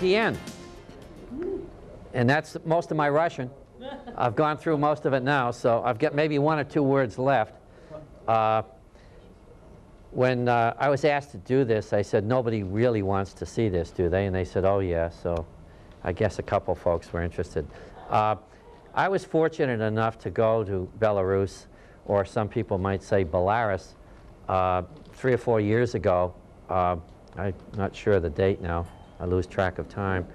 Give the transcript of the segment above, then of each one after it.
the end. And that's most of my Russian. I've gone through most of it now, so I've got maybe one or two words left. Uh, when uh, I was asked to do this, I said, nobody really wants to see this, do they? And they said, oh, yeah, so I guess a couple folks were interested. Uh, I was fortunate enough to go to Belarus, or some people might say Belarus, uh, three or four years ago. Uh, I'm not sure the date now. I lose track of time.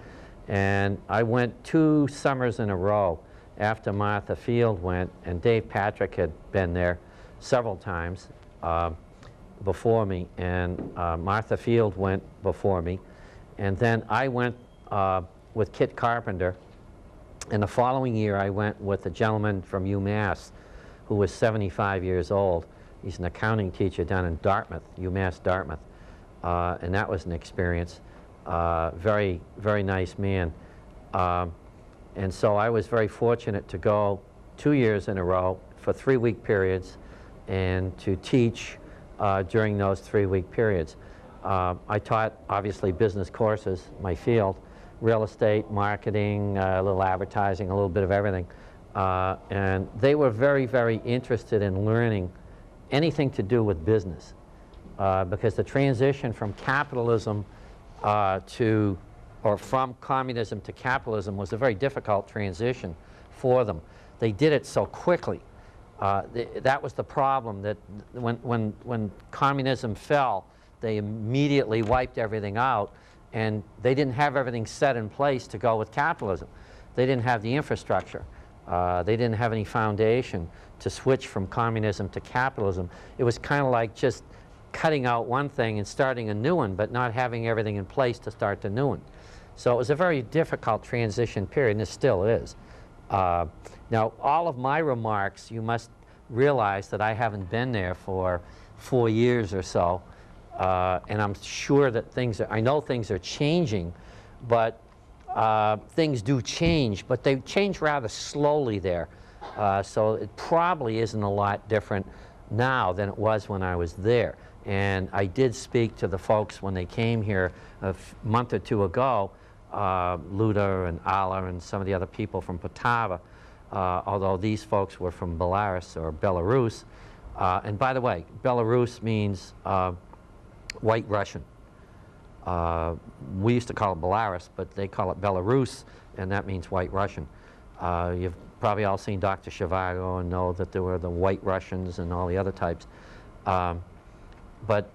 And I went two summers in a row after Martha Field went, and Dave Patrick had been there several times uh, before me, and uh, Martha Field went before me. And then I went uh, with Kit Carpenter, and the following year I went with a gentleman from UMass who was 75 years old. He's an accounting teacher down in Dartmouth, UMass Dartmouth, uh, and that was an experience. Uh, very, very nice man. Um, and so I was very fortunate to go two years in a row for three-week periods and to teach uh, during those three-week periods. Uh, I taught, obviously, business courses, my field, real estate, marketing, uh, a little advertising, a little bit of everything. Uh, and they were very, very interested in learning anything to do with business uh, because the transition from capitalism uh, to or from communism to capitalism was a very difficult transition for them. They did it so quickly. Uh, th that was the problem that when, when, when communism fell, they immediately wiped everything out and they didn't have everything set in place to go with capitalism. They didn't have the infrastructure. Uh, they didn't have any foundation to switch from communism to capitalism. It was kind of like just cutting out one thing and starting a new one, but not having everything in place to start the new one. So it was a very difficult transition period, and it still is. Uh, now, all of my remarks, you must realize that I haven't been there for four years or so, uh, and I'm sure that things are, I know things are changing, but uh, things do change, but they change rather slowly there. Uh, so it probably isn't a lot different now than it was when I was there. And I did speak to the folks when they came here a month or two ago uh, Luda and Ala and some of the other people from Poltava, uh, although these folks were from Belarus or Belarus. Uh, and by the way, Belarus means uh, white Russian. Uh, we used to call it Belarus, but they call it Belarus, and that means white Russian. Uh, you've probably all seen Dr. Zhivago and know that there were the white Russians and all the other types. Um, but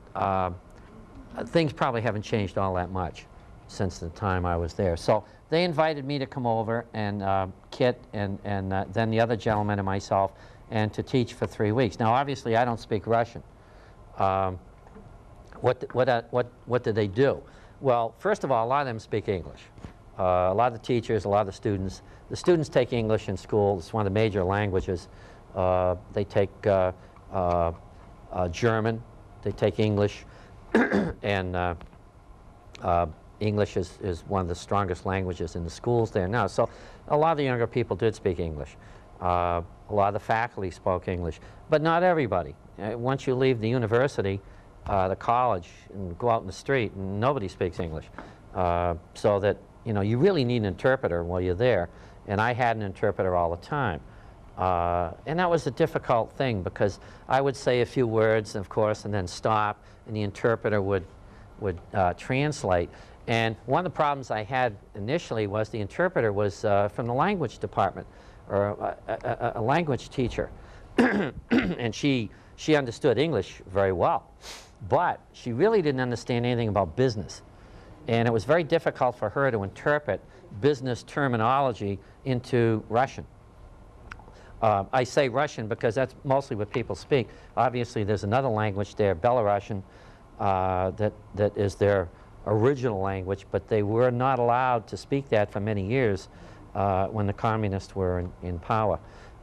things probably haven't changed all that much since the time I was there. So they invited me to come over and uh, Kit and, and uh, then the other gentleman and myself and to teach for three weeks. Now obviously I don't speak Russian. Um, what, what, uh, what, what did they do? Well, first of all, a lot of them speak English. Uh, a lot of the teachers, a lot of the students. The students take English in school. It's one of the major languages. Uh, they take uh, German. They take English. and English is, is one of the strongest languages in the schools there now. So a lot of the younger people did speak English. Uh, a lot of the faculty spoke English, but not everybody. Uh, once you leave the university, uh, the college, and go out in the street, nobody speaks English. Uh, so that, you know, you really need an interpreter while you're there. And I had an interpreter all the time. Uh, and that was a difficult thing because I would say a few words, of course, and then stop, and the interpreter would, would uh, translate. And one of the problems I had initially was the interpreter was uh, from the language department or a, a, a language teacher. and she, she understood English very well. But she really didn't understand anything about business. And it was very difficult for her to interpret business terminology into Russian. Uh, I say Russian because that's mostly what people speak. Obviously, there's another language there, Belarusian, uh, that, that is their original language, but they were not allowed to speak that for many years uh, when the communists were in, in, power.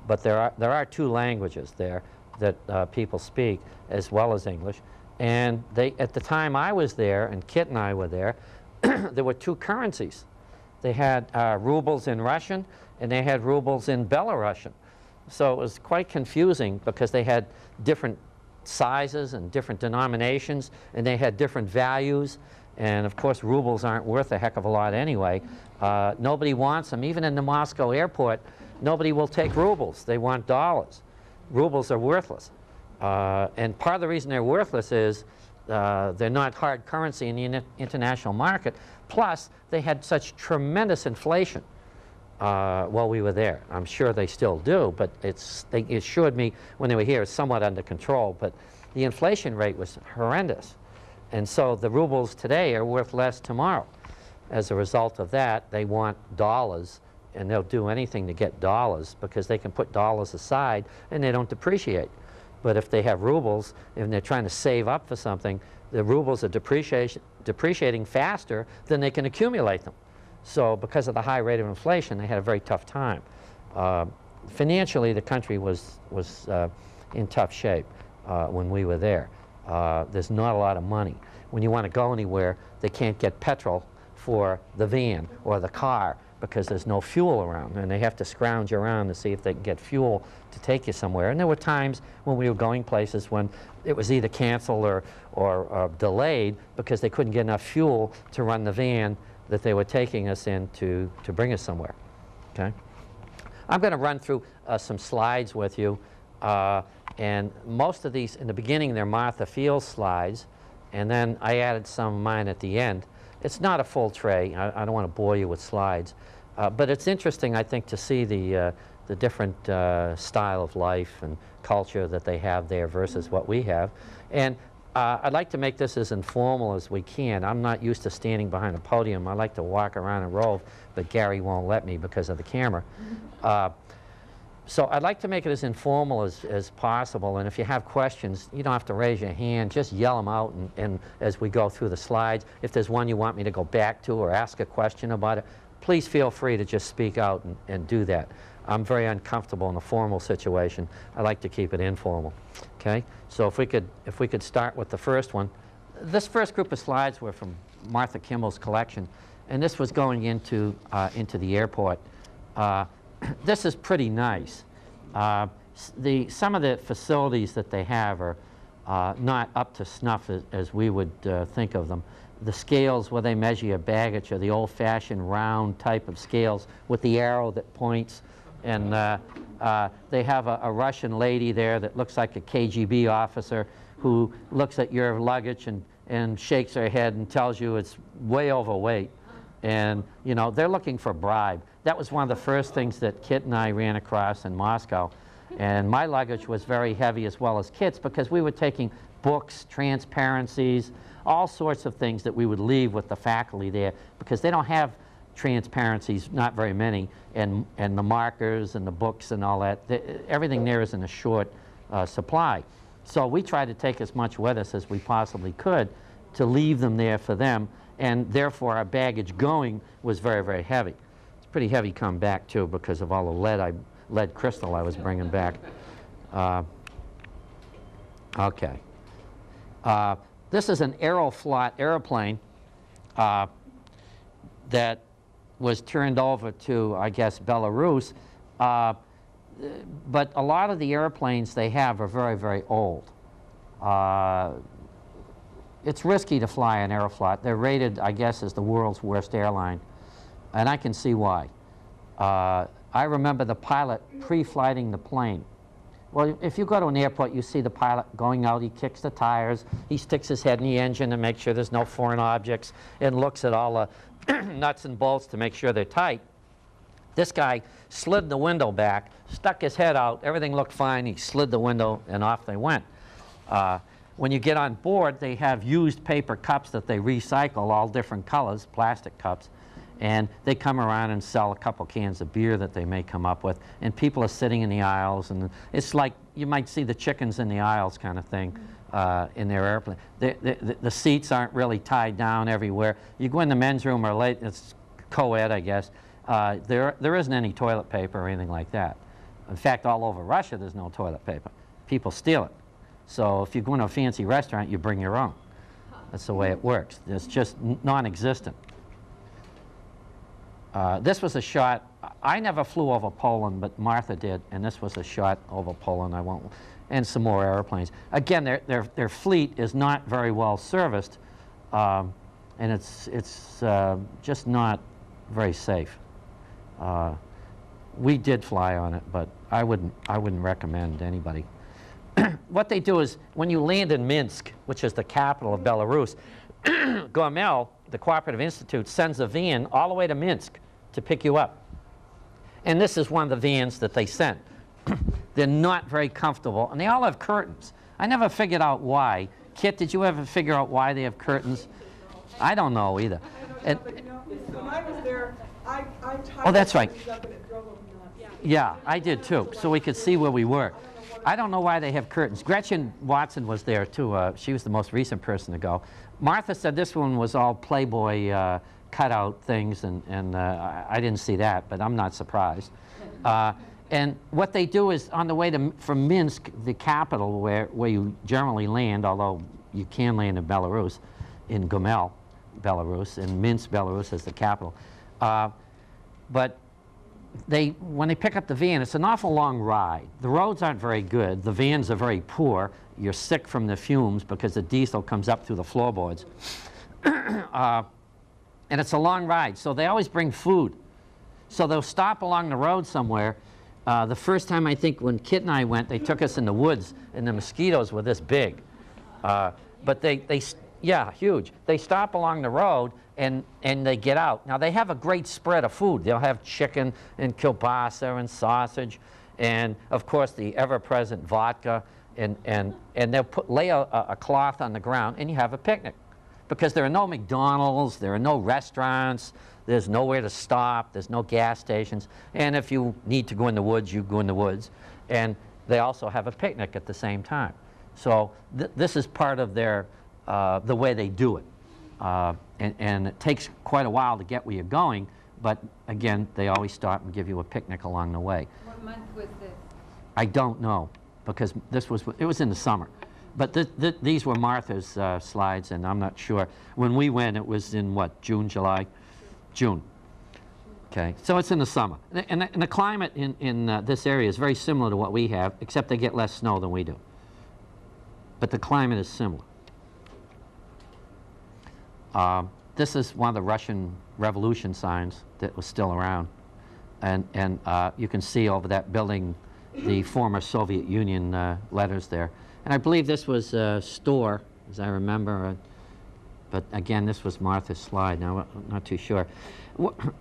But there are, there are two languages there that uh, people speak as well as English. And they, at the time I was there, and Kit and I were there, there were two currencies. They had uh, rubles in Russian, and they had rubles in Belarusian. So it was quite confusing because they had different sizes and different denominations, and they had different values. And of course, rubles aren't worth a heck of a lot anyway. Uh, nobody wants them. Even in the Moscow airport, nobody will take rubles. They want dollars. Rubles are worthless. Uh, and part of the reason they're worthless is uh, they're not hard currency in the in international market. Plus, they had such tremendous inflation uh, while we were there. I'm sure they still do, but it's, they assured me when they were here it's somewhat under control. But the inflation rate was horrendous. And so the rubles today are worth less tomorrow. As a result of that, they want dollars, and they'll do anything to get dollars because they can put dollars aside and they don't depreciate. But if they have rubles and they're trying to save up for something, the rubles are depreciating faster than they can accumulate them. So because of the high rate of inflation, they had a very tough time. Uh, financially, the country was, was uh, in tough shape uh, when we were there. Uh, there's not a lot of money. When you want to go anywhere, they can't get petrol for the van or the car because there's no fuel around and they have to scrounge around to see if they can get fuel to take you somewhere. And there were times when we were going places when it was either canceled or, or, or delayed because they couldn't get enough fuel to run the van that they were taking us in to, to bring us somewhere. Okay? I'm going to run through uh, some slides with you. Uh, and most of these, in the beginning, they're Martha Field slides. And then I added some of mine at the end. It's not a full tray. I, I don't want to bore you with slides. Uh, but it's interesting, I think, to see the, uh, the different uh, style of life and culture that they have there versus what we have. And uh, I'd like to make this as informal as we can. I'm not used to standing behind a podium. I like to walk around and rove, but Gary won't let me because of the camera. Uh, so I'd like to make it as informal as, as possible, and if you have questions, you don't have to raise your hand, just yell them out and, and as we go through the slides. If there's one you want me to go back to or ask a question about it, please feel free to just speak out and, and do that. I'm very uncomfortable in a formal situation. I like to keep it informal. Okay? So if we could, if we could start with the first one. This first group of slides were from Martha Kimball's collection, and this was going into, uh, into the airport. Uh, this is pretty nice. Uh, the, some of the facilities that they have are uh, not up to snuff as, as we would uh, think of them. The scales where they measure your baggage are the old-fashioned round type of scales with the arrow that points. And uh, uh, they have a, a Russian lady there that looks like a KGB officer who looks at your luggage and, and shakes her head and tells you it's way overweight. And, you know, they're looking for bribe. That was one of the first things that Kit and I ran across in Moscow. And my luggage was very heavy as well as Kit's because we were taking books, transparencies, all sorts of things that we would leave with the faculty there because they don't have transparencies, not very many, and, and the markers and the books and all that. The, everything there is in a short uh, supply. So we tried to take as much with us as we possibly could to leave them there for them, and therefore our baggage going was very, very heavy. It's pretty heavy come back too because of all the lead, I, lead crystal I was bringing back. Uh, okay. Uh, this is an Aeroflot airplane uh, that was turned over to, I guess, Belarus. Uh, but a lot of the airplanes they have are very, very old. Uh, it's risky to fly an Aeroflot. They're rated, I guess, as the world's worst airline. And I can see why. Uh, I remember the pilot pre-flighting the plane. Well, if you go to an airport, you see the pilot going out, he kicks the tires, he sticks his head in the engine to make sure there's no foreign objects, and looks at all the nuts and bolts to make sure they're tight. This guy slid the window back, stuck his head out, everything looked fine, he slid the window and off they went. Uh, when you get on board, they have used paper cups that they recycle, all different colors, plastic cups, and they come around and sell a couple cans of beer that they may come up with, and people are sitting in the aisles, and it's like you might see the chickens in the aisles kind of thing uh, in their airplane. The, the, the, seats aren't really tied down everywhere. You go in the men's room or late, it's co-ed, I guess. Uh, there, there isn't any toilet paper or anything like that. In fact, all over Russia, there's no toilet paper. People steal it. So if you go into a fancy restaurant, you bring your own. That's the way it works. It's just non-existent. Uh, this was a shot. I never flew over Poland, but Martha did, and this was a shot over Poland. I won't and some more airplanes. Again, their, their, their fleet is not very well serviced. Um, and it's, it's uh, just not very safe. Uh, we did fly on it, but I wouldn't, I wouldn't recommend anybody. what they do is when you land in Minsk, which is the capital of Belarus, Gomel, the Cooperative Institute, sends a van all the way to Minsk to pick you up. And this is one of the vans that they sent. They're not very comfortable, and they all have curtains. I never figured out why. Kit, did you ever figure out why they have curtains? I don't know either. I don't know, but you know, when I was there, I, I Oh, that's right. things up and it drove them yeah, I did too, so we could see where we were. I don't know why they have curtains. Gretchen Watson was there too. Uh, she was the most recent person to go. Martha said this one was all Playboy uh, cutout things, and, and uh, I, I didn't see that, but I'm not surprised. And what they do is on the way to from Minsk, the capital where, where you generally land, although you can land in Belarus, in Gomel, Belarus, and Minsk, Belarus is the capital. Uh, but they when they pick up the van, it's an awful long ride. The roads aren't very good. The vans are very poor. You're sick from the fumes because the diesel comes up through the floorboards. uh, and it's a long ride, so they always bring food. So they'll stop along the road somewhere. Uh, the first time I think when Kit and I went, they took us in the woods, and the mosquitoes were this big. Uh, but they, they, yeah, huge. They stop along the road and, and they get out. Now they have a great spread of food. They'll have chicken and kielbasa and sausage, and of course the ever-present vodka. And, and, and they'll put, lay a, a cloth on the ground, and you have a picnic because there are no McDonald's, there are no restaurants, there's nowhere to stop, there's no gas stations, and if you need to go in the woods, you go in the woods. And they also have a picnic at the same time. So th this is part of their, uh, the way they do it. Uh, and, and it takes quite a while to get where you're going, but again, they always stop and give you a picnic along the way. What month was this? I don't know because this was it was in the summer, but th th these were Martha's uh, slides, and I'm not sure when we went. It was in what June, July, June. Okay, so it's in the summer, and, the- and the climate in in uh, this area is very similar to what we have, except they get less snow than we do. But the climate is similar. Um, this is one of the Russian Revolution signs that was still around. And, and uh, you can see over that building the former Soviet Union uh, letters there. And I believe this was a store, as I remember. But again, this was Martha's slide. Now, I'm not too sure.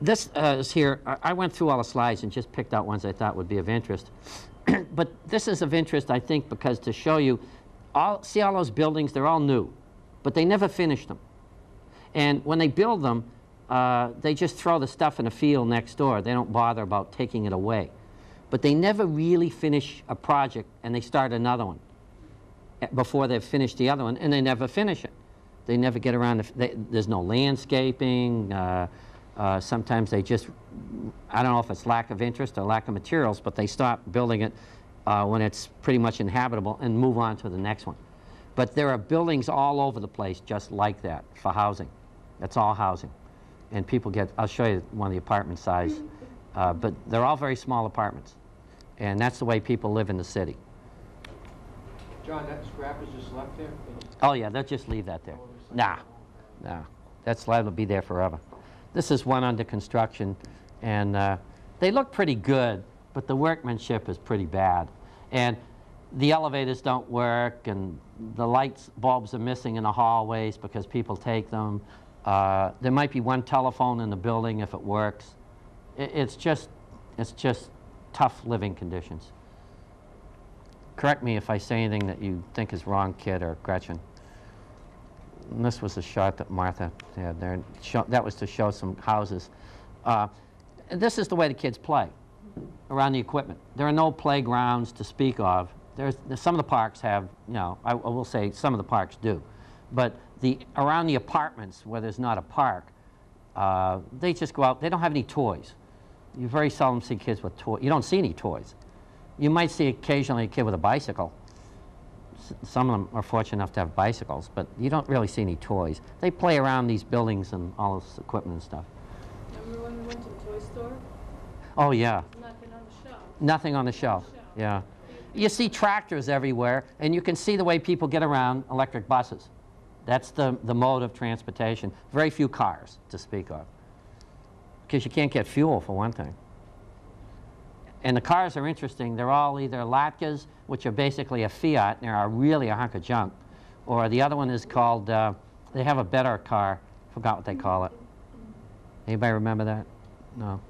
This uh, is here. I I went through all the slides and just picked out ones I thought would be of interest. but this is of interest, I think, because to show you, all, see all those buildings, they're all new, but they never finished them. And when they build them, uh, they just throw the stuff in a field next door. They don't bother about taking it away. But they never really finish a project and they start another one eh, before they've finished the other one, and they never finish it. They never get around to, they, there's no landscaping. Uh, uh, sometimes they just, I don't know if it's lack of interest or lack of materials, but they stop building it uh, when it's pretty much inhabitable and move on to the next one. But there are buildings all over the place just like that for housing. That's all housing. And people get, I'll show you one of the apartment size, uh, but they're all very small apartments. And that's the way people live in the city. John, that scrap is just left there? Oh, yeah, they'll just leave that there. Nah, nah, that slide will be there forever. This is one under construction, and uh, they look pretty good, but the workmanship is pretty bad. And the elevators don't work, and the lights bulbs are missing in the hallways because people take them. Uh, there might be one telephone in the building if it works. I- it's just, it's just tough living conditions. Correct me if I say anything that you think is wrong, Kit or Gretchen. And this was a shot that Martha had there. Show, that was to show some houses. Uh, this is the way the kids play around the equipment. There are no playgrounds to speak of. There's some of the parks have, you know, I, I will say some of the parks do. But the, around the apartments where there's not a park, uh, they just go out. They don't have any toys. You very seldom see kids with toys. You don't see any toys. You might see occasionally a kid with a bicycle. Some of them are fortunate enough to have bicycles, but you don't really see any toys. They play around these buildings and all this equipment and stuff. Remember when we went to the toy store? Oh, yeah. Nothing on the shelf. Nothing on the shelf. shelf. Yeah. You see tractors everywhere, and you can see the way people get around electric buses. That's the, the mode of transportation. Very few cars to speak of. Because you can't get fuel, for one thing. And the cars are interesting. They're all either Latkas, which are basically a Fiat, and are really a hunk of junk, or the other one is called, uh, they have a better car. Forgot what they call it. Anybody remember that? No.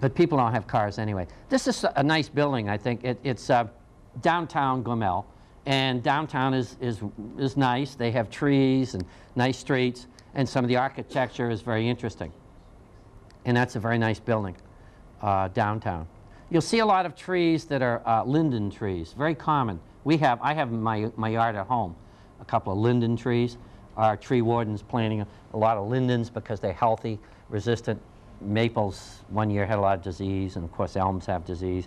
But people don't have cars anyway. This is a nice building, I think. It, it's uh, downtown Gomel. And downtown is, is, is nice. They have trees and nice streets, and some of the architecture is very interesting. And that's a very nice building uh, downtown. You'll see a lot of trees that are uh, linden trees, very common. We have, I have my, my yard at home a couple of linden trees. Our tree warden's planting a, a lot of lindens because they're healthy, resistant. Maples one year had a lot of disease, and of course elms have disease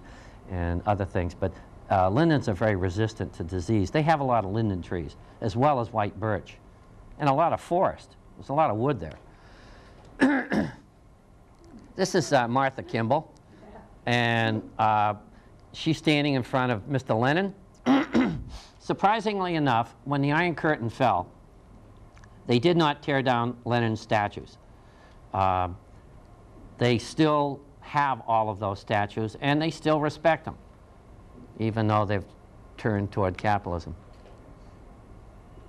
and other things. But uh, lindens are very resistant to disease. They have a lot of linden trees, as well as white birch, and a lot of forest. There's a lot of wood there. This is uh, Martha Kimball, and uh, she's standing in front of Mr. Lenin. Surprisingly enough, when the Iron Curtain fell, they did not tear down Lenin's statues. Uh, they still have all of those statues, and they still respect them, even though they've turned toward capitalism.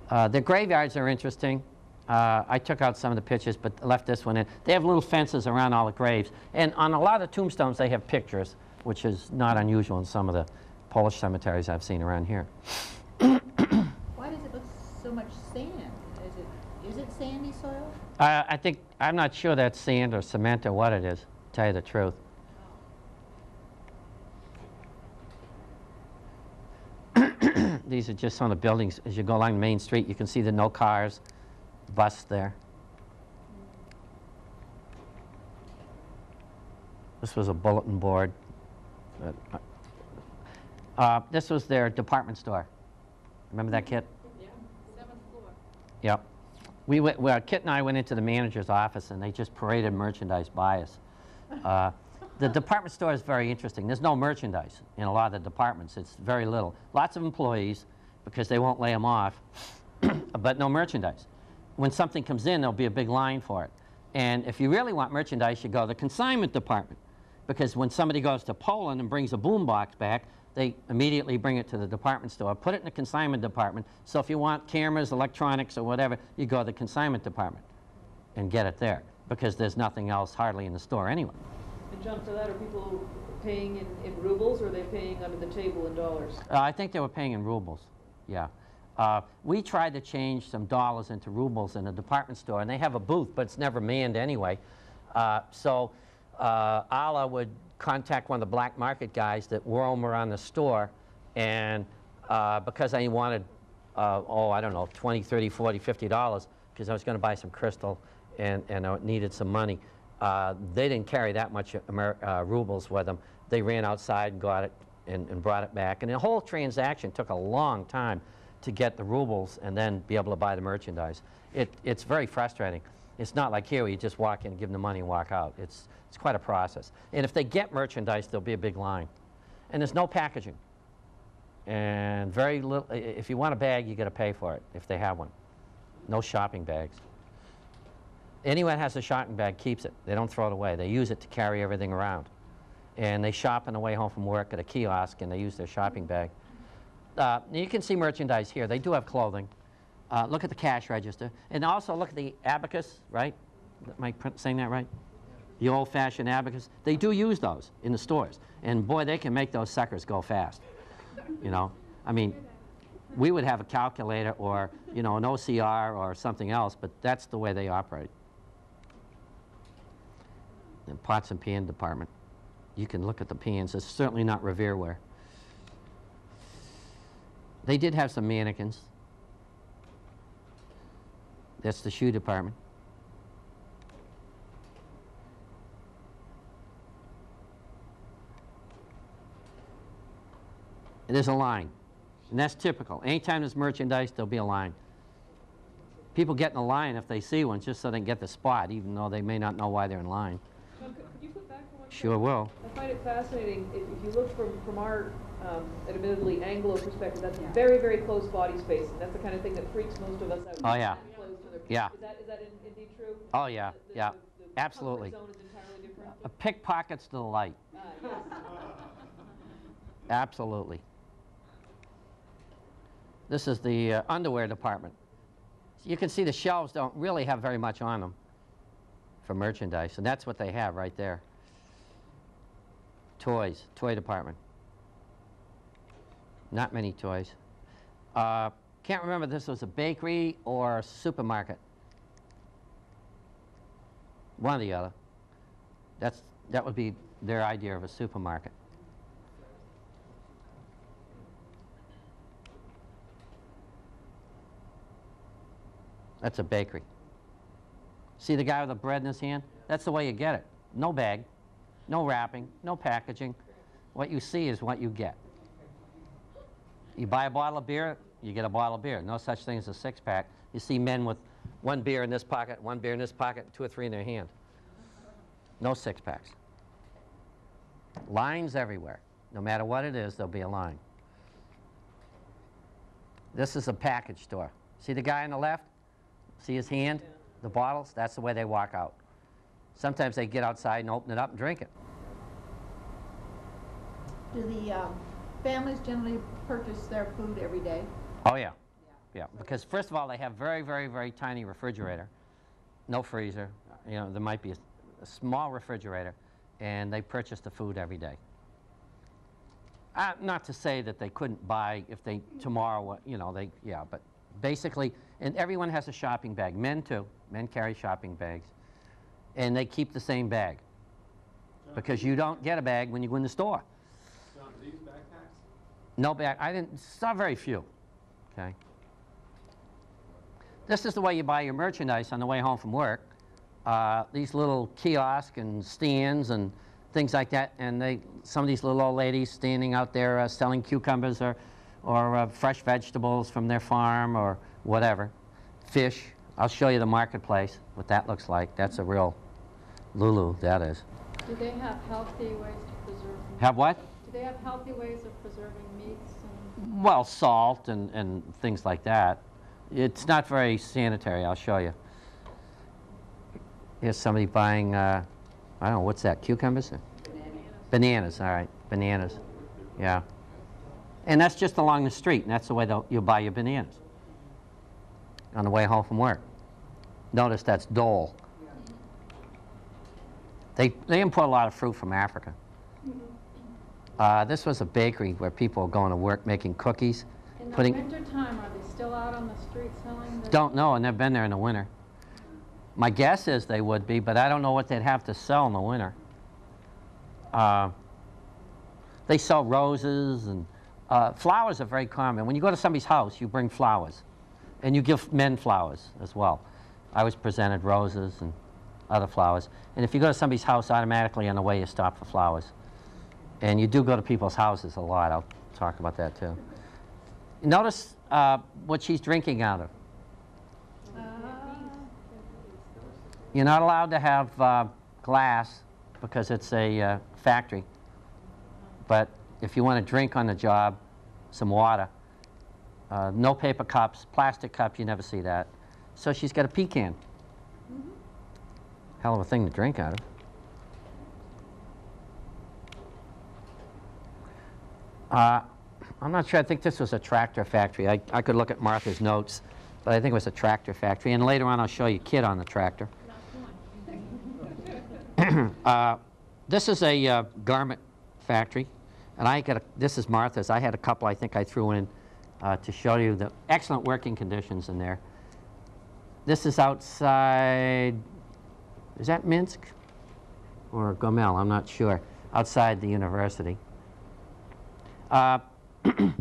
Uh, the graveyards are interesting. Uh, I took out some of the pictures, but left this one in. They have little fences around all the graves. And on a lot of tombstones, they have pictures, which is not unusual in some of the Polish cemeteries I've seen around here. Why does it look so much sand? Is it, is it sandy soil? Uh, I think, I'm not sure that's sand or cement or what it is, to tell you the truth. These are just some of the buildings. As you go along the Main Street, you can see the no cars, bus there. This was a bulletin board. Uh, this was their department store. Remember that, Kit? Yeah, seventh floor. Yep. We went, well, Kit and I went into the manager's office and they just paraded merchandise by us. Uh, the department store is very interesting. There's no merchandise in a lot of the departments. It's very little. Lots of employees because they won't lay them off, but no merchandise. When something comes in, there'll be a big line for it. And if you really want merchandise, you go to the consignment department because when somebody goes to Poland and brings a boombox back, they immediately bring it to the department store, put it in the consignment department. So if you want cameras, electronics, or whatever, you go to the consignment department and get it there because there's nothing else hardly in the store anyway. And John, for that, are people paying in, in rubles or are they paying under the table in dollars? Uh, I think they were paying in rubles, yeah. Uh, we tried to change some dollars into rubles in a department store, and they have a booth, but it's never manned anyway. Uh, so uh, Ala would contact one of the black market guys that roam around the store, and uh, because I wanted, uh, oh, I don't know, 20, 30, 40, 50 dollars, because I was going to buy some crystal and, and I needed some money. Uh, they didn't carry that much Amer uh, rubles with them. They ran outside and got it and, and brought it back. And the whole transaction took a long time to get the rubles and then be able to buy the merchandise. It, it's very frustrating. It's not like here where you just walk in, give them the money, and walk out. It's, it's quite a process. And if they get merchandise, there'll be a big line. And there's no packaging. And very little, if you want a bag, you got to pay for it if they have one. No shopping bags. Anyone that has a shopping bag keeps it. They don't throw it away. They use it to carry everything around. And they shop on the way home from work at a kiosk and they use their shopping bag. Uh, you can see merchandise here. They do have clothing. Uh, look at the cash register. And also look at the abacus, right? Am I saying that right? The old-fashioned abacus. They do use those in the stores. And boy, they can make those suckers go fast. You know? I mean, we would have a calculator or, you know, an NCR or something else, but that's the way they operate. The pots and pan department. You can look at the pans. It's certainly not Revereware. They did have some mannequins. That's the shoe department. And there's a line. And that's typical. Anytime there's merchandise, there'll be a line. People get in a line if they see one just so they can get the spot, even though they may not know why they're in line. John, could could you put back for one? Sure will. I find it fascinating, if, if you look from, from our um, an admittedly Anglo perspective, that's Yeah. very, very close body space, and that's the kind of thing that freaks most of us out. Oh, yeah. Close to their- Yeah. Is that, is that in- indeed true? Oh, yeah, The- the- yeah, the- the absolutely. zone is entirely different? A pickpocket's delight, Ah, yes. absolutely. This is the uh, underwear department. You can see the shelves don't really have very much on them for merchandise, and that's what they have right there. Toys, toy department. Not many toys. Uh, can't remember this was a bakery or a supermarket. One or the other. That's, that would be their idea of a supermarket. That's a bakery. See the guy with the bread in his hand? That's the way you get it. No bag, no wrapping, no packaging. What you see is what you get. You buy a bottle of beer, you get a bottle of beer. No such thing as a six pack. You see men with one beer in this pocket, one beer in this pocket, two or three in their hand. No six packs. Lines everywhere. No matter what it is, there'll be a line. This is a package store. See the guy on the left? See his hand? The bottles? That's the way they walk out. Sometimes they get outside and open it up and drink it. Do the um, families generally purchase their food every day? Oh, yeah. Yeah, because first of all, they have very, very, very tiny refrigerator, no freezer. You know, there might be a, a small refrigerator, and they purchase the food every day. Uh, not to say that they couldn't buy if they tomorrow, you know, they yeah, but basically, and everyone has a shopping bag. Men too. Men carry shopping bags, and they keep the same bag because you don't get a bag when you go in the store. John, do these backpacks? No bag. I didn't. Saw very few. Okay. This is the way you buy your merchandise on the way home from work. Uh, these little kiosks and stands and things like that, and they some of these little old ladies standing out there uh, selling cucumbers or or uh, fresh vegetables from their farm or whatever, fish. I'll show you the marketplace. What that looks like. That's a real Lulu. That is. Do they have healthy ways to preserve? Have what? Do they have healthy ways of preserving meats and? Well, salt and, and things like that. It's not very sanitary, I'll show you. Here's somebody buying, uh, I don't know, what's that, cucumbers? Bananas, all right, bananas, yeah. And that's just along the street, and that's the way they'll- you'll buy your bananas on the way home from work. Notice that's Dole. They, they import a lot of fruit from Africa. Uh, this was a bakery where people were going to work making cookies. In the Putting- wintertime, are they still out on the street selling? Don't know, I've never been there in the winter. My guess is they would be, but I don't know what they'd have to sell in the winter. Uh, they sell roses and uh, flowers are very common. When you go to somebody's house, you bring flowers, and you give men flowers as well. I was presented roses and other flowers, and if you go to somebody's house, automatically on the way you stop for flowers. And you do go to people's houses a lot. I'll talk about that too. Notice uh, what she's drinking out of. You're not allowed to have uh, glass because it's a uh, factory. But if you want to drink on the job, some water. Uh, no paper cups, plastic cups, you never see that. So she's got a pecan. Hell of a thing to drink out of. Uh, I'm not sure. I think this was a tractor factory. I, I could look at Martha's notes, but I think it was a tractor factory. And later on, I'll show you Kit on the tractor. Uh, this is a uh, garment factory, and I got a, this is Martha's. I had a couple I think I threw in uh, to show you the excellent working conditions in there. This is outside, is that Minsk or Gomel? I'm not sure. Outside the university. Uh, the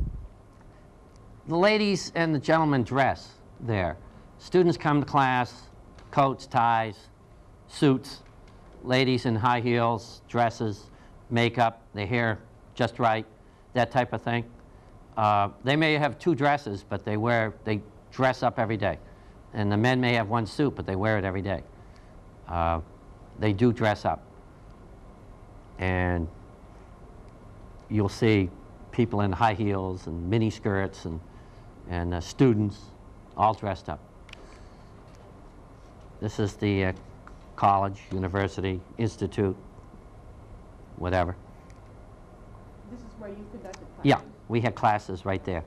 ladies and the gentlemen dress there. Students come to class, coats, ties, suits. Ladies in high heels, dresses, makeup, their hair just right, that type of thing. Uh, they may have two dresses, but they wear, they dress up every day. And the men may have one suit, but they wear it every day. Uh, they do dress up. And you'll see people in high heels and mini skirts and, and uh, students all dressed up. This is the uh, college, university, institute, whatever. This is where you conducted classes? Yeah, we had classes right there.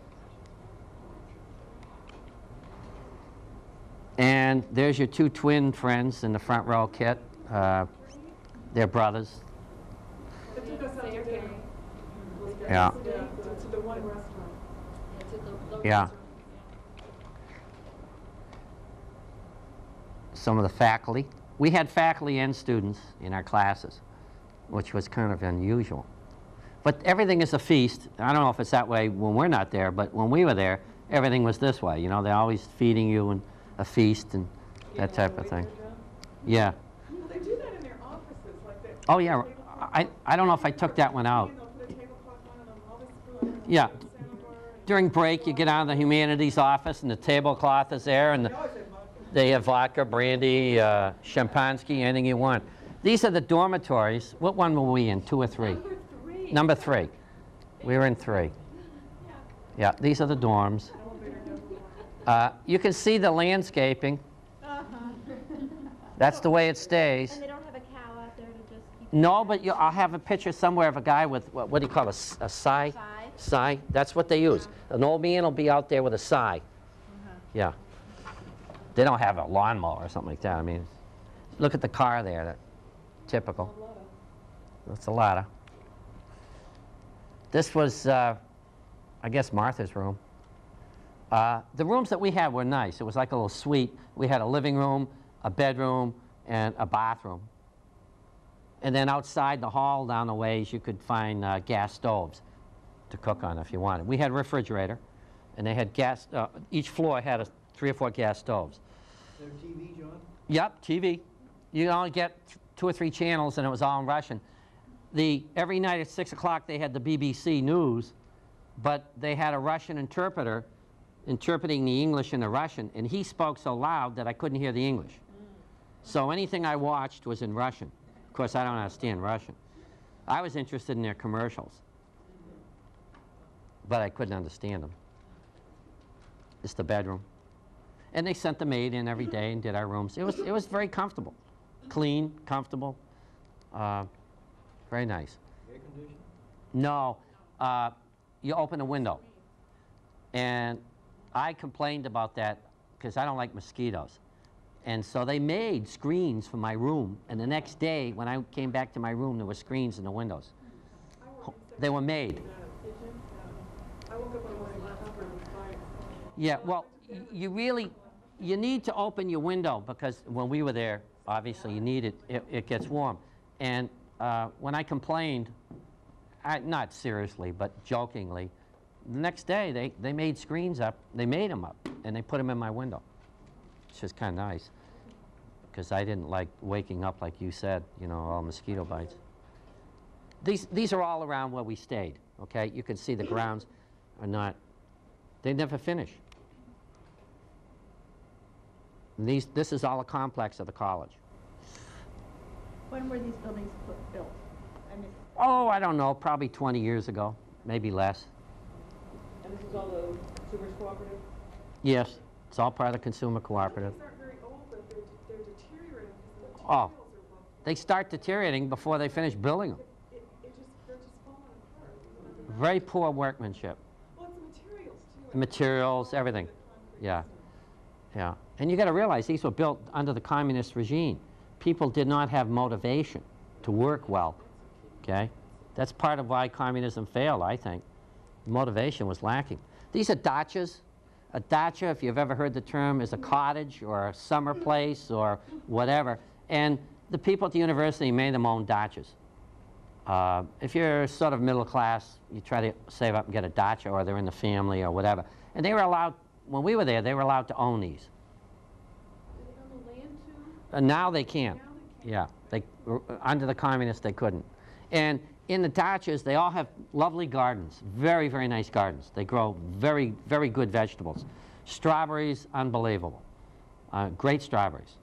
And there's your two twin friends in the front row, Kit. Uh, they're brothers. They took us out to dinner. Yeah. Yeah, to, to the one restaurant. Yeah. Some of the faculty. We had faculty and students in our classes, which was kind of unusual. But everything is a feast. I don't know if it's that way when we're not there, but when we were there, everything was this way. You know, they're always feeding you and a feast and that type of thing. Yeah. Well, they do that in their offices, like they. Oh, yeah. I, I don't know if I took that one out. And they'll put a tablecloth on and all this food. and Yeah. During break, you get out of the humanities office and the tablecloth is there and the, They have vodka. They have vodka, brandy, uh, champagne, anything you want. These are the dormitories. What one were we in, two or three? Number three. Number three. We were in three. Yeah, these are the dorms. Uh, you can see the landscaping. That's the way it stays. And they don't have a cow out there to just keep. No, but you, I'll have a picture somewhere of a guy with, what, what do you call it, a sigh? Sigh. That's what they use. An old man will be out there with a sigh. Yeah. They don't have a lawnmower or something like that. I mean, look at the car there, that, typical. That's a lot of. This was, uh, I guess, Martha's room. Uh, the rooms that we had were nice. It was like a little suite. We had a living room, a bedroom, and a bathroom. And then outside the hall down the ways, you could find uh, gas stoves to cook on if you wanted. We had a refrigerator, and they had gas, uh, each floor had a, three or four gas stoves. Their TV, John? Yep, TV. You only get two or three channels, and it was all in Russian. The, every night at 6 o'clock, they had the BBC News, but they had a Russian interpreter interpreting the English and the Russian, and he spoke so loud that I couldn't hear the English. So anything I watched was in Russian. Of course, I don't understand Russian. I was interested in their commercials, but I couldn't understand them. It's the bedroom. And they sent the maid in every day and did our rooms. It was, it was very comfortable, clean, comfortable, uh, very nice. Air conditioning? No, uh, you open a window. And I complained about that because I don't like mosquitoes. And so they made screens for my room. And the next day, when I came back to my room, there were screens in the windows. They were made. I woke up and was like, covered in fire. Yeah, well, you really, you need to open your window because when we were there, obviously you need it, it, it gets warm. And uh, when I complained, I, not seriously, but jokingly, the next day they, they made screens up, they made them up, and they put them in my window. It's just kind of nice because I didn't like waking up, like you said, you know, all mosquito bites. These, these are all around where we stayed, okay? You can see the grounds are not, they never finish. And These, this is all a complex of the college. When were these buildings put- built? I Oh, I don't know, probably 20 years ago, maybe less. And this is all the consumers cooperative? Yes, it's all part of the consumer cooperative. These aren't very old, but they're, they're deteriorating because the Oh. materials are rough. They start deteriorating before they finish building them. It, it just, they're just falling apart. Very poor workmanship. Well, it's the materials too. Materials, everything. Yeah, yeah. And you got to realize these were built under the communist regime. People did not have motivation to work well. Okay, that's part of why communism failed. I think motivation was lacking. These are dachas. A dacha, if you've ever heard the term, is a cottage or a summer place or whatever. And the people at the university made them own dachas. Uh, if you're sort of middle class, you try to save up and get a dacha, or they're in the family or whatever. And they were allowed, when we were there, they were allowed to own these. Do they own the land too? And now they can't. Yeah, they, uh, under the communists, they couldn't. And in the dachas, they all have lovely gardens, very, very nice gardens. They grow very, very good vegetables. Strawberries, unbelievable. Uh, great strawberries.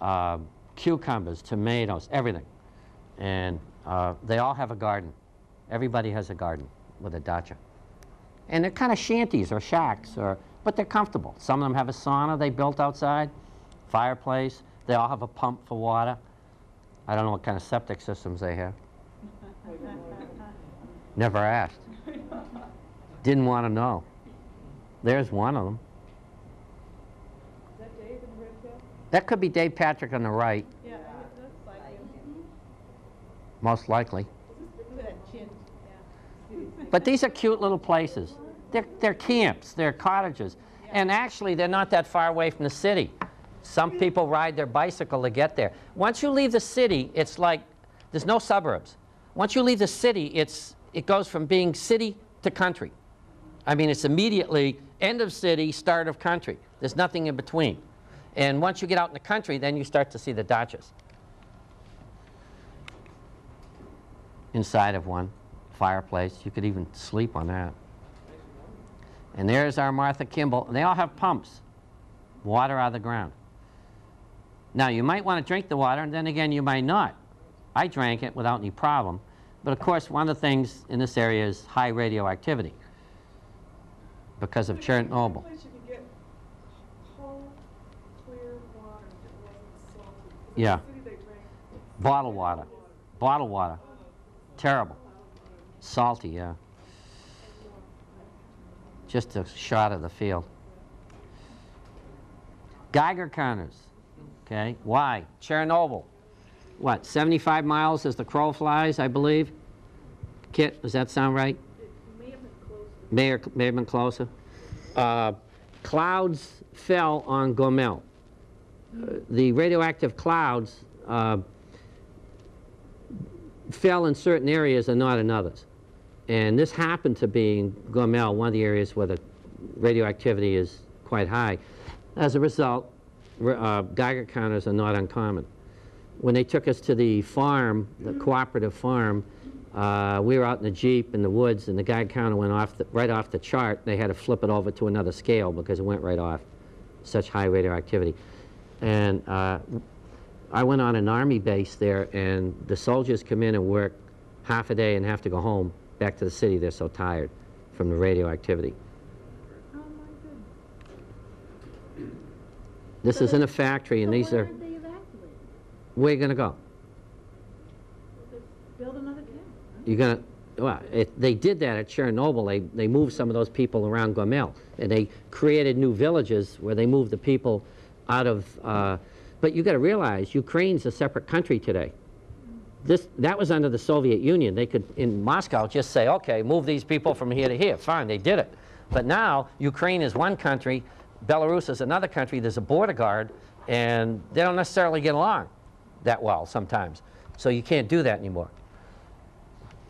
Uh, cucumbers, tomatoes, everything. And uh, they all have a garden. Everybody has a garden with a dacha. And they're kind of shanties or shacks, or, but they're comfortable. Some of them have a sauna they built outside, fireplace. They all have a pump for water. I don't know what kind of septic systems they have. Never asked. Didn't want to know. There's one of them. Is that Dave in the red? That could be Dave Patrick on the right, Yeah, that's like him. Most likely. Look at that chin. But these are cute little places. They're, they're camps, they're cottages. And actually, they're not that far away from the city. Some people ride their bicycle to get there. Once you leave the city, it's like there's no suburbs. Once you leave the city, it's, it goes from being city to country. I mean, it's immediately end of city, start of country. There's nothing in between. And once you get out in the country, then you start to see the dachas. Inside of one, fireplace, you could even sleep on that. And there's our Martha Kimball. They all have pumps, water out of the ground. Now, you might want to drink the water, and then again, you might not. I drank it without any problem. But of course, one of the things in this area is high radioactivity because of Chernobyl. Place you could get whole, clear water that wasn't salty. In the Yeah. city they drank Bottled water. Bottled water. Terrible. Salty, yeah. Just a shot of the field. Geiger counters. Okay, why? Chernobyl. What, 75 miles as the crow flies, I believe? Kit, does that sound right? may have been close. May, or, may have been closer. Uh, clouds fell on Gomel. Uh, the radioactive clouds uh, fell in certain areas and not in others. And this happened to be in Gomel, one of the areas where the radioactivity is quite high. As a result, uh, Geiger counters are not uncommon. When they took us to the farm, the cooperative farm, uh, we were out in the Jeep in the woods, and the Geiger counter went off the, right off the chart. They had to flip it over to another scale because it went right off. Such high radioactivity. And uh, I went on an army base there, and the soldiers come in and work half a day and have to go home back to the city. They're so tired from the radioactivity. This is in a factory, and these are. Where are you gonna go? Build another camp. You're gonna. Well, it, they did that at Chernobyl. They they moved some of those people around Gomel, and they created new villages where they moved the people out of. Uh, but you got to realize, Ukraine's a separate country today. This that was under the Soviet Union. They could in Moscow just say, okay, move these people from here to here. Fine, they did it. But now Ukraine is one country, Belarus is another country. There's a border guard, and they don't necessarily get along that well sometimes. So you can't do that anymore.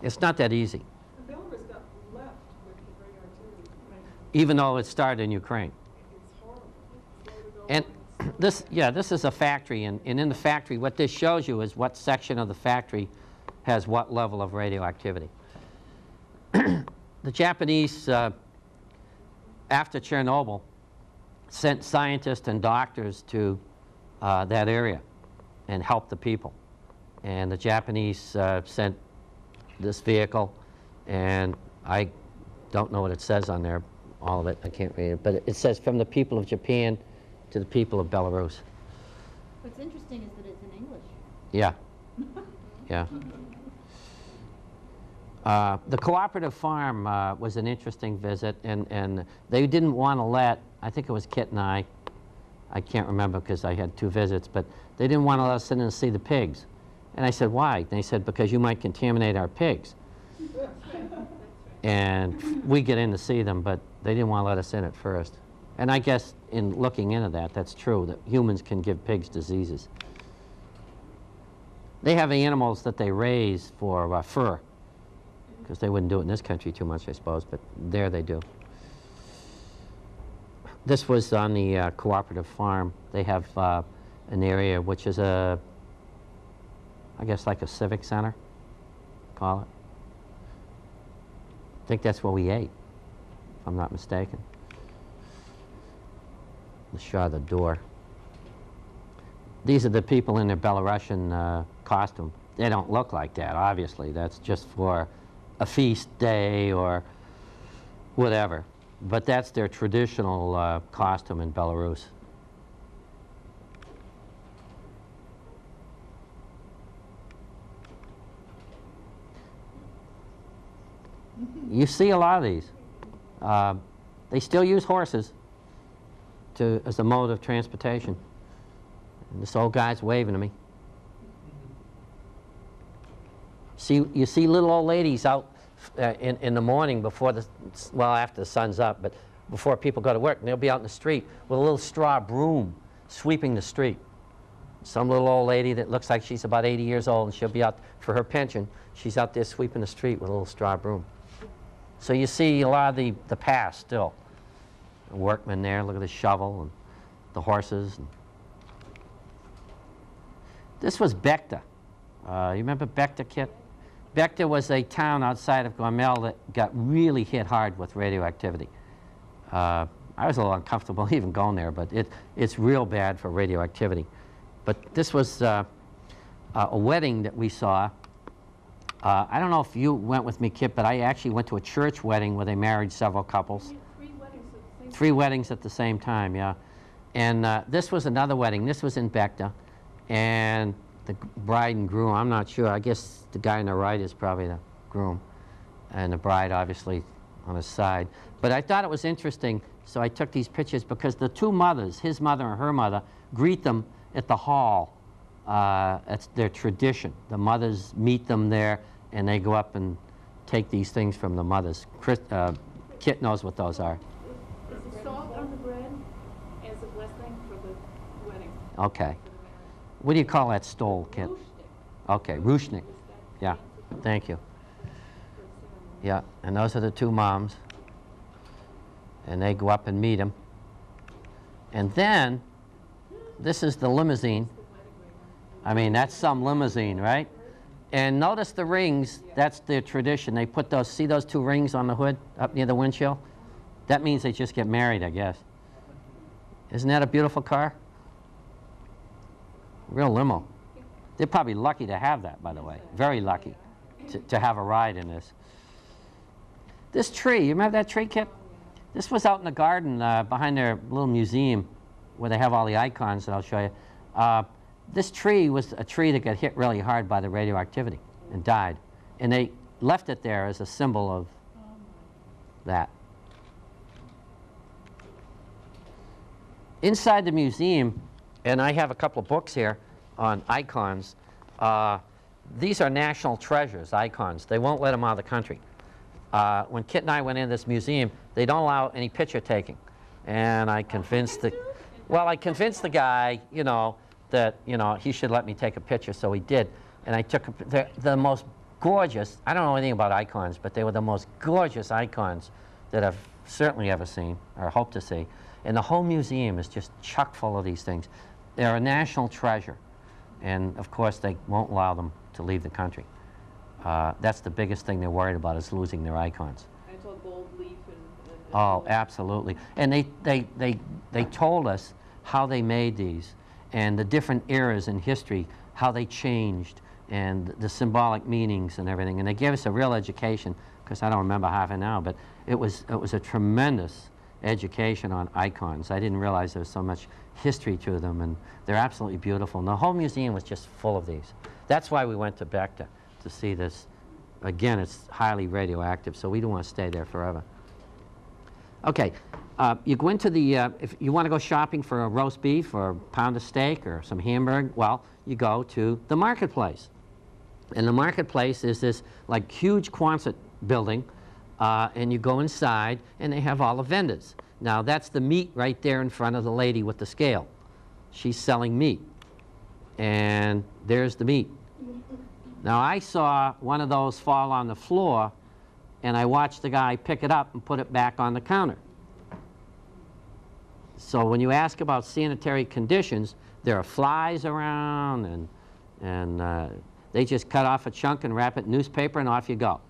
It's not that easy, And Belarus got left with the radioactivity. I mean, even though it started in Ukraine. it's horrible. Slow to go And and this, yeah, this is a factory, and, and in the factory, what this shows you is what section of the factory has what level of radioactivity. the Japanese, uh, after Chernobyl, sent scientists and doctors to uh, that area and helped the people. And the Japanese uh, sent this vehicle, and I don't know what it says on there, all of it, I can't read it, but it says from the people of Japan to the people of Belarus. What's interesting is that it's in English. Yeah. Yeah. Uh, the cooperative farm uh, was an interesting visit, and, and they didn't want to let, I think it was Kit and I, I can't remember because I had two visits, but they didn't want to let us in and see the pigs. And I said, why? They said, because you might contaminate our pigs. And we get in to see them, but they didn't want to let us in at first. And I guess in looking into that, that's true, that humans can give pigs diseases. They have animals that they raise for uh, fur, because they wouldn't do it in this country too much, I suppose, but there they do. This was on the uh, cooperative farm. They have uh, an area which is a, I guess like a civic center, call it. I think that's where we ate, if I'm not mistaken. The of the door. These are the people in their Belarusian uh, costume. They don't look like that, obviously. That's just for a feast day or whatever. But that's their traditional uh, costume in Belarus. You see a lot of these. Uh, they still use horses to, as a mode of transportation. And this old guy's waving to me. See, you see little old ladies out uh, in, in the morning before the, well, after the sun's up, but before people go to work, and they'll be out in the street with a little straw broom sweeping the street. Some little old lady that looks like she's about 80 years old, and she'll be out for her pension. She's out there sweeping the street with a little straw broom. So you see a lot of the, the past still. A workman there, look at the shovel and the horses. And this was Bekta. Uh, you remember Bekta, Kit? Bekta was a town outside of Gomel that got really hit hard with radioactivity. Uh, I was a little uncomfortable even going there, but it, it's real bad for radioactivity. But this was uh, uh, a wedding that we saw. Uh, I don't know if you went with me, Kit, but I actually went to a church wedding where they married several couples. Three weddings at the same time, yeah. And uh, this was another wedding. This was in Bekta. And the bride and groom, I'm not sure. I guess the guy on the right is probably the groom. And the bride, obviously, on his side. But I thought it was interesting, so I took these pictures because the two mothers, his mother and her mother, greet them at the hall. Uh, it's their tradition. The mothers meet them there, and they go up and take these things from the mothers. Chris, uh, Kit knows what those are. Is the salt on the bread as a blessing for the wedding? Okay. What do you call that stole, Kit? Okay, ruchnik. Yeah, thank you. Yeah, and those are the two moms. And they go up and meet him. And then, this is the limousine. I mean, that's some limousine, right? And notice the rings, that's their tradition. They put those, see those two rings on the hood up near the windshield? That means they just get married, I guess. Isn't that a beautiful car? Real limo. They're probably lucky to have that, by the way. Very lucky to, to have a ride in this. This tree, you remember that tree, Kit? This was out in the garden uh, behind their little museum where they have all the icons that I'll show you. Uh, this tree was a tree that got hit really hard by the radioactivity and died. And they left it there as a symbol of that. Inside the museum, and I have a couple of books here on icons. Uh, these are national treasures, icons. They won't let them out of the country. Uh, when Kit and I went in this museum, they don't allow any picture taking. And I convinced the, well, I convinced the guy, you know, that, you know, he should let me take a picture, so he did. And I took a, the, the most gorgeous, I don't know anything about icons, but they were the most gorgeous icons that I've certainly ever seen or hope to see. And the whole museum is just chock full of these things. They're a national treasure. And of course, they won't allow them to leave the country. Uh, that's the biggest thing they're worried about is losing their icons. It's all gold leaf and. and- and Oh, absolutely. And they, they, they, they told us how they made these and the different eras in history, how they changed and the symbolic meanings and everything. And they gave us a real education, because I don't remember half it now, but it was, it was a tremendous education on icons. I didn't realize there was so much history to them, and they're absolutely beautiful. And the whole museum was just full of these. That's why we went to Bekta, to see this. Again, it's highly radioactive, so we don't want to stay there forever. Okay, uh, you go into the, uh, if you want to go shopping for a roast beef or a pound of steak or some hamburger, well, you go to the marketplace. And the marketplace is this like huge Quonset building, uh, and you go inside and they have all the vendors. Now that's the meat right there in front of the lady with the scale. She's selling meat. And there's the meat. Now I saw one of those fall on the floor and I watched the guy pick it up and put it back on the counter. So when you ask about sanitary conditions, there are flies around and, and uh, they just cut off a chunk and wrap it in newspaper and off you go.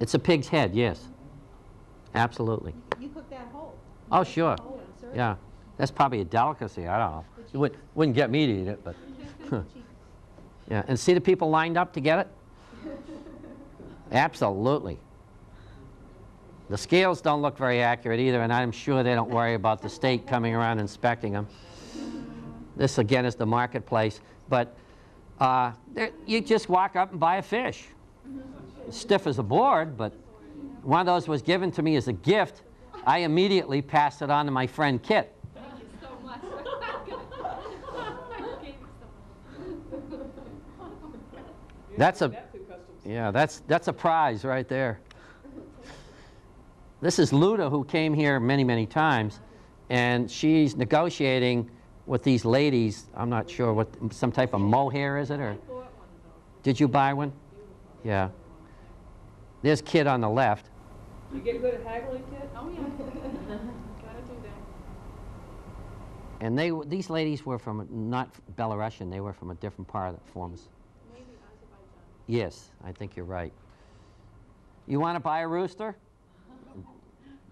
It's a pig's head, yes. Absolutely. You cook that whole. Oh, sure. Whole. Yeah. That's probably a delicacy. I don't know. You wouldn't, wouldn't get me to eat it, but. Yeah, and see the people lined up to get it? Absolutely. The scales don't look very accurate either, and I'm sure they don't worry about the state coming around inspecting them. This again is the marketplace, but uh, you just walk up and buy a fish. Stiff as a board, but one of those was given to me as a gift. I immediately passed it on to my friend Kit. Thank you so much. Gave you some. That's a That through customs. Yeah, that's, that's a prize right there. This is Luda, who came here many, many times, and she's negotiating with these ladies. I'm not sure what, some type of mohair, is it, or? Did you buy one? Yeah. There's Kit on the left. You get good at haggling, Kit? Oh, yeah. Gotta do that. And they, these ladies were from, not Belarusian, they were from a different part of the forms. Maybe Azerbaijan. Yes, I think you're right. You want to buy a rooster?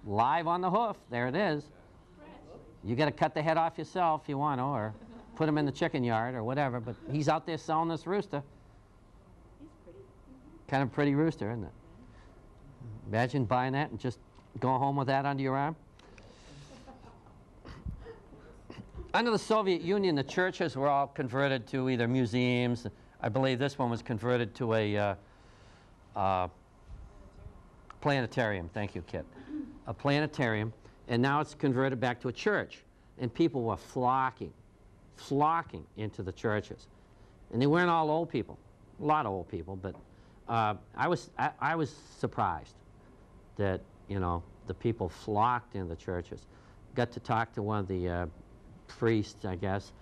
Live on the hoof, there it is. You got to cut the head off yourself if you want to, or put him in the chicken yard or whatever, but he's out there selling this rooster. He's pretty. Kind of pretty rooster, isn't it? Imagine buying that and just going home with that under your arm. Under the Soviet Union, the churches were all converted to either museums. I believe this one was converted to a uh, uh, planetarium. Thank you, Kit. A planetarium, and now it's converted back to a church. And people were flocking, flocking into the churches. And they weren't all old people, a lot of old people, but uh, I, was, I, I was surprised that, you know, the people flocked in the churches. Got to talk to one of the uh, priests, I guess,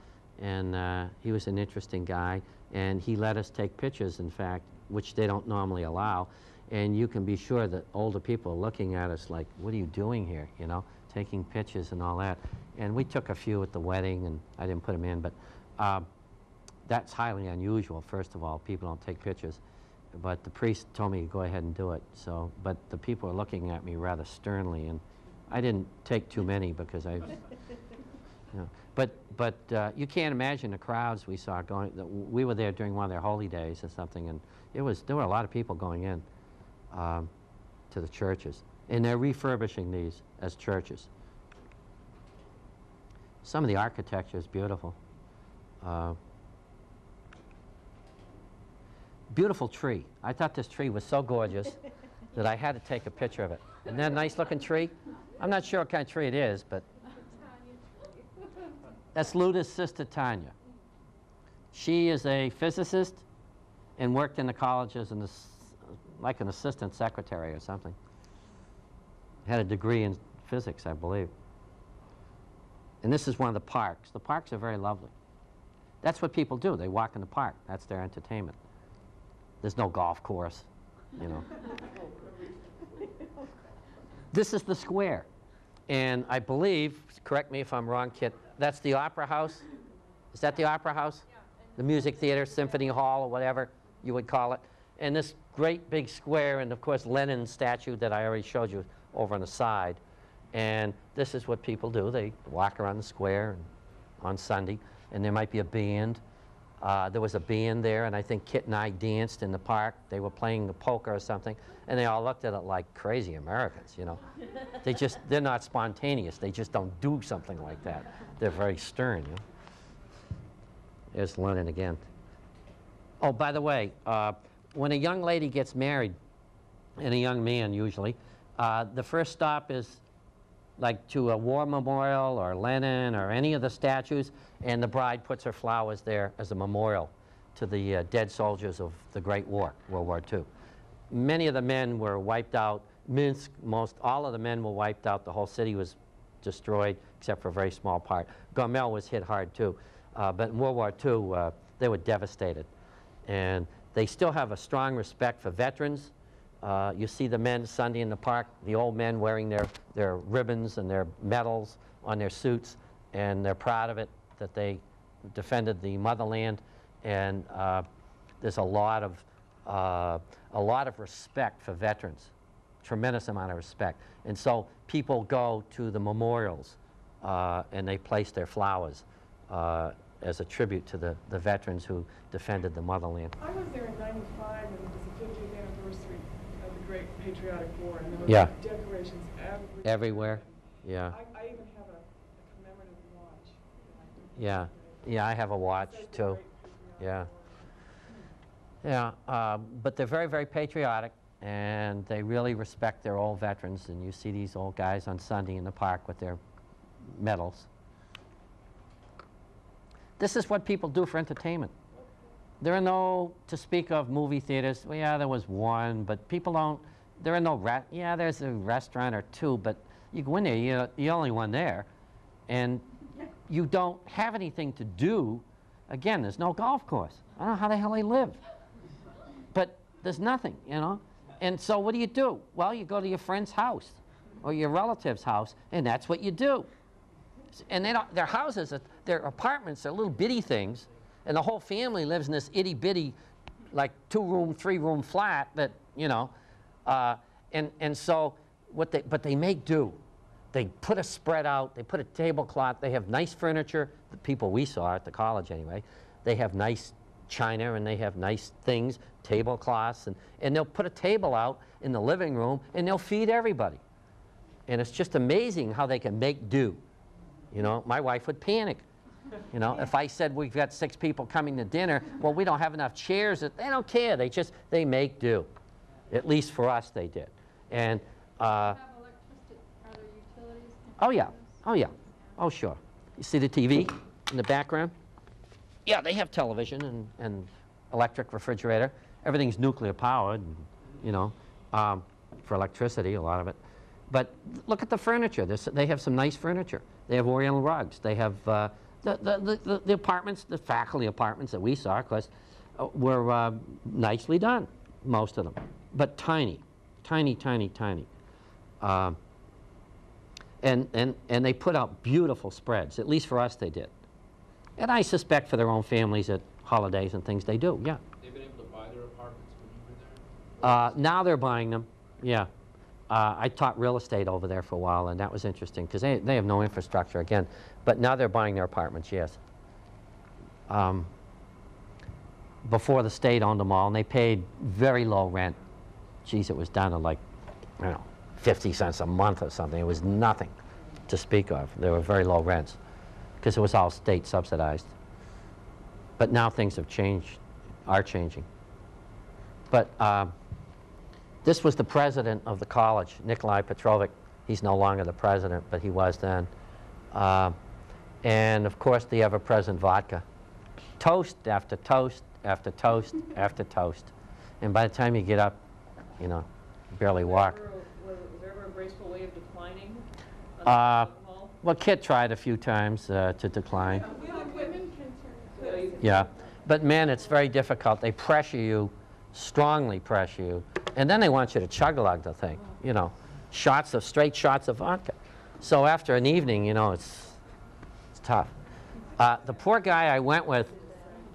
and uh, he was an interesting guy. And he let us take pictures, in fact, which they don't normally allow. And you can be sure that older people are looking at us like, what are you doing here, you know, taking pictures and all that. And we took a few at the wedding, and I didn't put them in, but um, that's highly unusual, first of all. People don't take pictures. But the priest told me to go ahead and do it. So, but the people are looking at me rather sternly, and I didn't take too many because I. You know, but but uh, you can't imagine the crowds we saw going. The, we were there during one of their holy days or something, and it was there were a lot of people going in um, to the churches, and they're refurbishing these as churches. Some of the architecture is beautiful. Uh, beautiful tree. I thought this tree was so gorgeous that I had to take a picture of it. Isn't that a nice looking tree? I'm not sure what kind of tree it is, but that's Luda's sister Tanya. She is a physicist and worked in the college as an, like an assistant secretary or something. Had a degree in physics, I believe. And this is one of the parks. The parks are very lovely. That's what people do. They walk in the park. That's their entertainment. There's no golf course, you know. this is the square. And I believe, correct me if I'm wrong, Kit, that's the Opera House? Is that the Opera House? The Music Theater, Symphony Hall, or whatever you would call it. And this great big square, and of course Lenin's statue that I already showed you over on the side. And this is what people do. They walk around the square and, on Sunday, and there might be a band. Uh, there was a band there, and I think Kit and I danced in the park. They were playing the polka or something, and they all looked at it like crazy Americans, you know. they just, they're not spontaneous. They just don't do something like that. They're very stern, you know. There's Lenin again. Oh, by the way, uh, when a young lady gets married, and a young man usually, uh, the first stop is like to a war memorial or Lenin or any of the statues, and the bride puts her flowers there as a memorial to the uh, dead soldiers of the Great War, World War II. Many of the men were wiped out. Minsk, most all of the men were wiped out. The whole city was destroyed, except for a very small part. Gomel was hit hard too, uh, but in World War II, uh, they were devastated, and they still have a strong respect for veterans. Uh, you see the men Sunday in the park, the old men wearing their, their ribbons and their medals on their suits, and they're proud of it that they defended the motherland. And uh, there's a lot of uh, a lot of respect for veterans, tremendous amount of respect. And so people go to the memorials uh, and they place their flowers uh, as a tribute to the, the veterans who defended the motherland. I was there in 95 Great Patriotic War, and there were Yeah. decorations everywhere. Everywhere, yeah. I, I even have a a commemorative watch. that I Yeah, yeah, I have a watch too. Yeah. Yeah, um, but they're very, very patriotic, and they really respect their old veterans. And you see these old guys on Sunday in the park with their medals. This is what people do for entertainment. There are no, to speak of movie theaters, well, yeah, there was one, but people don't, there are no, re- yeah, there's a restaurant or two, but you go in there, you're the only one there, and you don't have anything to do. Again, there's no golf course. I don't know how the hell they live. But there's nothing, you know? And so what do you do? Well, you go to your friend's house or your relative's house, and that's what you do. And they don't, their houses, their apartments are little bitty things, and the whole family lives in this itty bitty, like two room, three room flat that, you know, uh, and, and so what they, but they make do. They put a spread out, they put a tablecloth, they have nice furniture, the people we saw at the college anyway, they have nice china and they have nice things, tablecloths, and, and they'll put a table out in the living room and they'll feed everybody. And it's just amazing how they can make do. You know, my wife would panic. You know, if I said we've got six people coming to dinner, well, we don't have enough chairs. That they don't care. They just, they make do. At least for us, they did. And, uh, Have electricity, are there utilities? oh yeah, oh yeah, oh sure. You see the TV in the background? Yeah, they have television and, and electric refrigerator. Everything's nuclear powered, and, you know, um, for electricity, a lot of it. But look at the furniture. There's, they have some nice furniture. They have Oriental rugs. They have uh, the, the, the, the, apartments, the faculty apartments that we saw, of course, uh, were uh, nicely done, most of them, but tiny, tiny, tiny, tiny. Um, and, and, and they put out beautiful spreads, at least for us they did. And I suspect for their own families at holidays and things they do, yeah. They've been able to buy their apartments when you were there? Uh, now they're buying them, yeah. Uh, I taught real estate over there for a while, and that was interesting because they, they have no infrastructure again. But now they're buying their apartments, yes. Um, before the state owned them all, and they paid very low rent. Geez, it was down to like, you know, 50 cents a month or something. It was nothing to speak of. They were very low rents because it was all state subsidized. But now things have changed, are changing. But um, this was the president of the college, Nikolai Petrovic. He's no longer the president, but he was then. Um, and of course, the ever present vodka. Toast after toast after toast after toast. And by the time you get up, you know, you barely walk. Was there ever a- Was was there ever a graceful way of declining Uh. Well, Kit tried a few times uh, to decline. Well, women can turn. Yeah, but men, it's very difficult. They pressure you, strongly pressure you, and then they want you to chug-a-lug the thing, you know, shots of, straight shots of vodka. So after an evening, you know, it's tough. Uh, the poor guy I went with,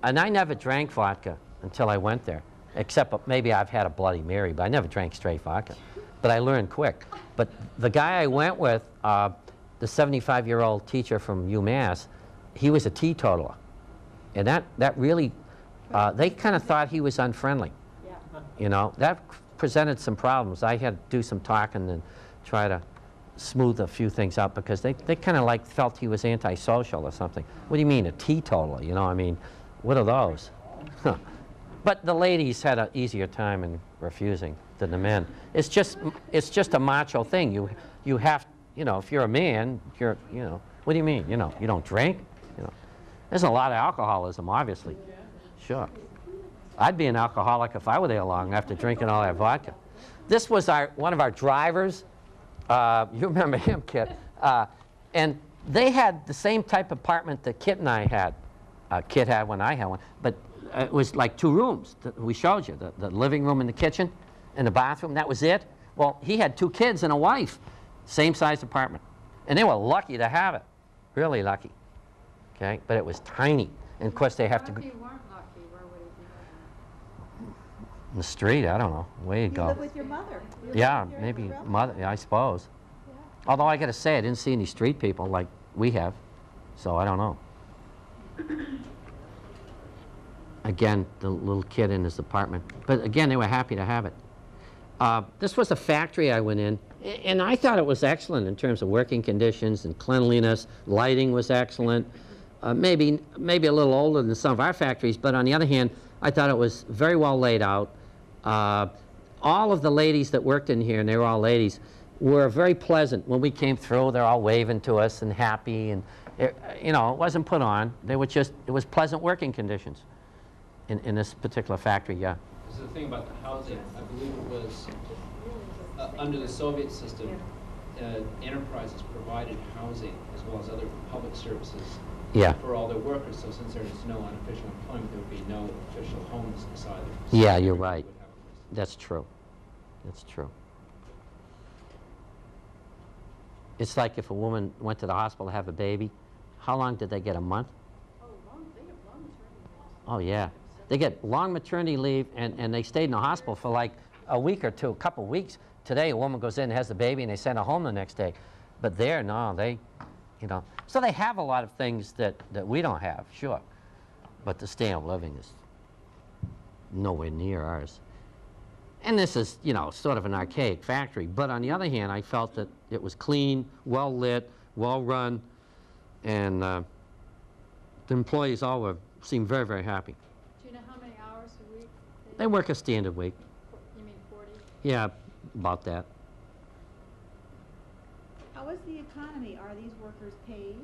and I never drank vodka until I went there, except maybe I've had a Bloody Mary, but I never drank straight vodka. But I learned quick. But the guy I went with, uh, the 75-year-old teacher from UMass, he was a teetotaler. And that, that really, uh, they kind of thought he was unfriendly. You know, that presented some problems. I had to do some talking and try to smooth a few things out because they, they kind of like felt he was antisocial or something. What do you mean, a teetotaler? You know, I mean, what are those? Huh. But the ladies had an easier time in refusing than the men. It's just, it's just a macho thing. You, you have, you know, if you're a man, you're, you know, what do you mean? You know, you don't drink? You know, there's a lot of alcoholism, obviously. Sure. I'd be an alcoholic if I were there long after drinking all that vodka. This was our, one of our drivers. Uh, you remember him, Kit. Uh, and they had the same type of apartment that Kit and I had. Uh, Kit had when I had one. But it was like two rooms that we showed you the, the living room and the kitchen and the bathroom. That was it. Well, he had two kids and a wife, same size apartment. And they were lucky to have it. Really lucky. Okay? But it was tiny. And of course, they have to What go if you weren't lucky, where would he be living? In the street. I don't know. Way to You go. live with your mother. You Yeah, with your maybe mother, yeah, I suppose. Although I got to say, I didn't see any street people like we have, so I don't know. Again, the little kid in his apartment. But again, they were happy to have it. Uh, This was a factory I went in, and I thought it was excellent in terms of working conditions and cleanliness. Lighting was excellent. Uh, Maybe, maybe a little older than some of our factories, but on the other hand, I thought it was very well laid out. Uh, All of the ladies that worked in here, and they were all ladies, were very pleasant. When we came through, they're all waving to us and happy, and, it- you know, it wasn't put on. They were just, it was pleasant working conditions in, in this particular factory, yeah. This is the thing about the housing, I believe it was, uh, under the Soviet system, uh, enterprises provided housing as well as other public services Yeah. for all their workers, so since there's no unofficial employment, there would be no official homes either. Yeah, you're right. That's true. That's true. It's like if a woman went to the hospital to have a baby, how long did they get? A month? Oh, oh long, they have long maternity. Oh, yeah. They get long maternity leave, and, and they stayed in the hospital for like a week or two, a couple of weeks. Today, a woman goes in, and has the baby, and they send her home the next day. But there, no, they, you know. So they have a lot of things that, that we don't have, sure. But the standard of living is nowhere near ours. And this is, you know, sort of an archaic factory. But on the other hand, I felt that it was clean, well lit, well run, and uh, the employees all were, seemed very, very happy. Do you know how many hours a week? They work a standard week. You mean forty? Yeah, about that. How is the economy? Are these workers paid?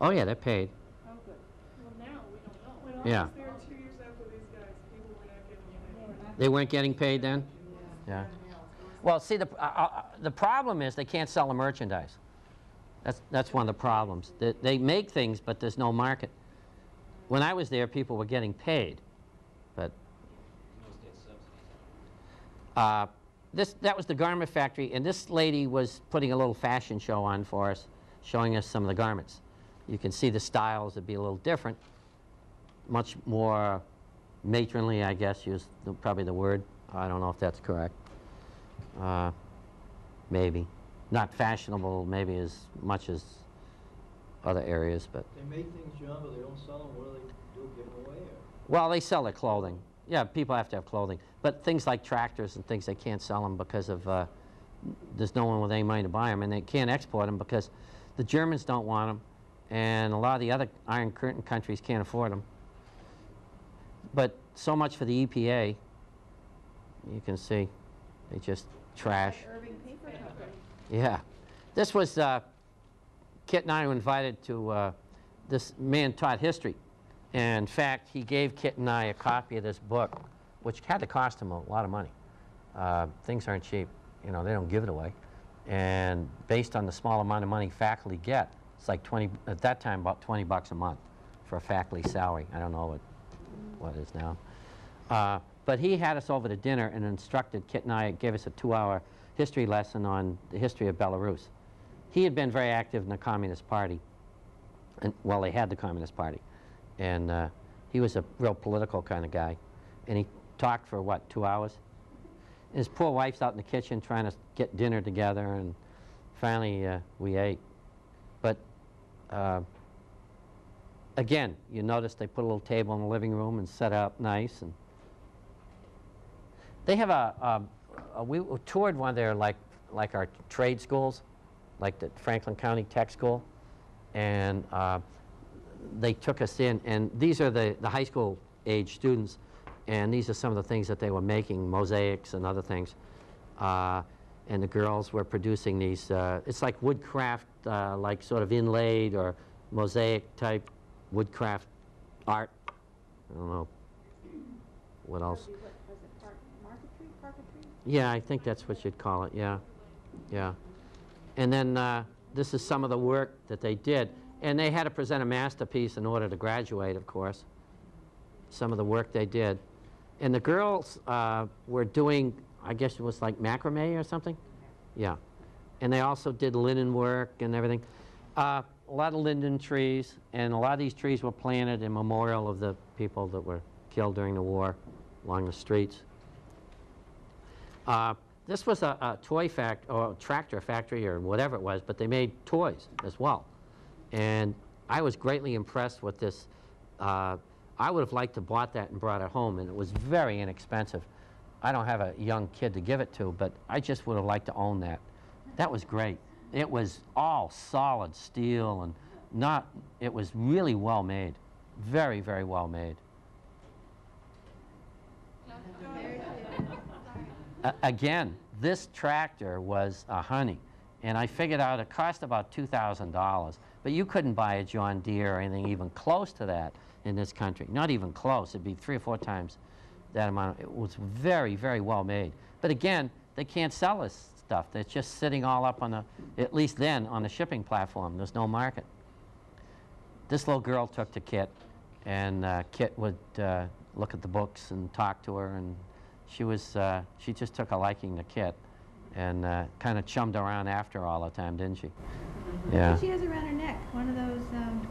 Oh, yeah, they're paid. Oh, good. Well, now, we don't know. When Yeah. I was there two years after these guys, people were not getting anything. They weren't getting paid then? Yeah. Well, see, the, uh, uh, the problem is they can't sell the merchandise. That's, that's one of the problems. They, they make things, but there's no market. When I was there, people were getting paid, but. Uh, this, that was the garment factory, and this lady was putting a little fashion show on for us, showing us some of the garments. You can see the styles would be a little different, much more matronly, I guess, is probably the word. I don't know if that's correct. Uh, maybe. Not fashionable, maybe as much as other areas, but They make things, John, but they don't sell them, what do they do, give them away, or? Well, they sell their clothing. Yeah, people have to have clothing. But things like tractors and things, they can't sell them because of, uh, there's no one with any money to buy them, and they can't export them because the Germans don't want them, and a lot of the other Iron Curtain countries can't afford them. But so much for the EPA. You can see, they just trash. Yeah. This was, uh, Kit and I were invited to, uh, this man taught history. And in fact, he gave Kit and I a copy of this book, which had to cost him a lot of money. Uh, things aren't cheap. You know, they don't give it away. And based on the small amount of money faculty get, it's like 20, at that time, about 20 bucks a month for a faculty salary. I don't know what, what it is now. But he had us over to dinner and instructed Kit and I, gave us a two-hour history lesson on the history of Belarus. He had been very active in the Communist Party, and well, they had the Communist Party, and uh, he was a real political kind of guy. And he talked for what, two hours? And his poor wife's out in the kitchen trying to get dinner together, and finally uh, we ate. But uh, again, you notice they put a little table in the living room and set up nice, and they have a, um, a we toured one of their like like our trade schools, like the Franklin County Tech School, and uh, they took us in, and these are the the high school age students, and these are some of the things that they were making, mosaics and other things, uh, and the girls were producing these. Uh, it's like woodcraft, uh, like sort of inlaid or mosaic type woodcraft art. I don't know what else. What was it, Park, marquetry, parquetry? Yeah, I think that's what you'd call it, yeah, yeah. And then uh, this is some of the work that they did. And they had to present a masterpiece in order to graduate, of course, some of the work they did. And the girls uh, were doing, I guess it was like macrame or something? Yeah. And they also did linen work and everything. Uh, a lot of linden trees, and a lot of these trees were planted in memorial of the people that were killed during the war along the streets. Uh, this was a, a toy fact or tractor factory or whatever it was, but they made toys as well. And I was greatly impressed with this Uh, I would have liked to bought that and brought it home, and it was very inexpensive. I don't have a young kid to give it to, but I just would have liked to own that. That was great. It was all solid steel and not, it was really well made. Very, very well made. A- Again, this tractor was a honey, and I figured out it cost about $2,000, but you couldn't buy a John Deere or anything even close to that in this country. Not even close. It'd be three or four times that amount. It was very, very well made. But again, they can't sell this stuff. It's just sitting all up on the, at least then, on the shipping platform. There's no market. This little girl took to Kit, and uh, Kit would uh, look at the books and talk to her, and she was, uh, she just took a liking to Kit, and uh, kind of chummed around after her all the time, didn't she? Yeah. She has around her neck, one of those, um,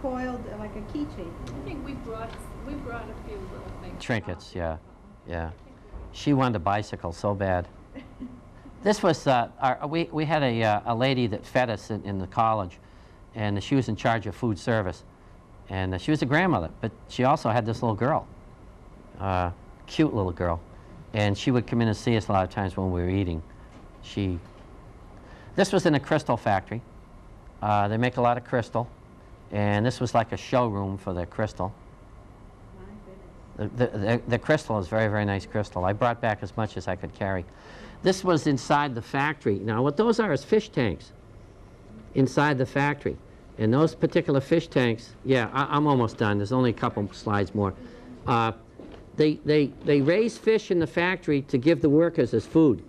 coiled, uh, like a keychain. I think we brought, we brought a few little things. Trinkets, yeah, yeah. She wanted a bicycle so bad. This was, uh, our, we, we had a, uh, a lady that fed us in, in the college, and she was in charge of food service. And uh, she was a grandmother, but she also had this little girl, uh, cute little girl. And she would come in and see us a lot of times when we were eating. She, this was in a crystal factory. Uh, they make a lot of crystal, and this was like a showroom for the crystal. The, the, the, the crystal is very, very nice crystal. I brought back as much as I could carry. This was inside the factory. Now, what those are is fish tanks inside the factory. And those particular fish tanks, yeah, I, I'm almost done. There's only a couple slides more. Uh, they, they, they raise fish in the factory to give the workers as food.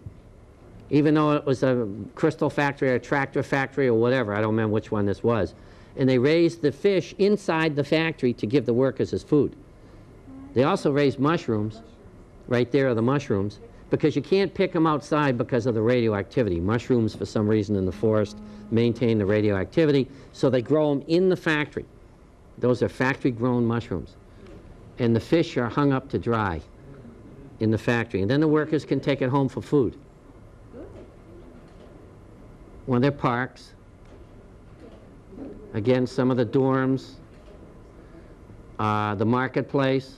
Even though it was a crystal factory or a tractor factory or whatever, I don't remember which one this was. And they raised the fish inside the factory to give the workers as food. They also raise mushrooms. Right there are the mushrooms. Because you can't pick them outside because of the radioactivity. Mushrooms, for some reason, in the forest maintain the radioactivity, so they grow them in the factory. Those are factory-grown mushrooms. And the fish are hung up to dry in the factory. And then the workers can take it home for food. One of their parks. Again, some of the dorms, uh, the marketplace.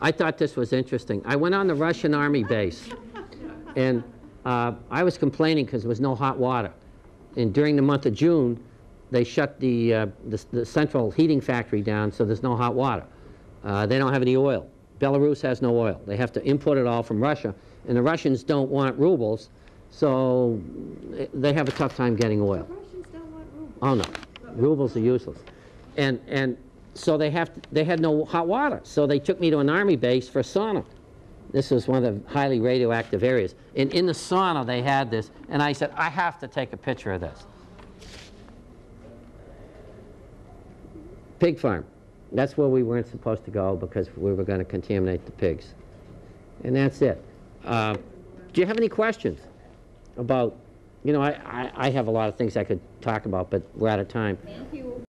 I thought this was interesting. I went on the Russian army base, and uh, I was complaining because there was no hot water. And during the month of June, they shut the, uh, the, the central heating factory down, so there's no hot water. Uh, they don't have any oil. Belarus has no oil. They have to import it all from Russia, and the Russians don't want rubles, so eh, they have a tough time getting oil. Russians don't want rubles. Oh, no. Rubles are useless. And, and so they, have to, they had no hot water. So they took me to an army base for a sauna. This was one of the highly radioactive areas. And in the sauna, they had this. And I said, I have to take a picture of this. Pig farm. That's where we weren't supposed to go because we were going to contaminate the pigs. And that's it. Uh, do you have any questions about, you know, I, I, I have a lot of things I could talk about, but we're out of time. Thank you.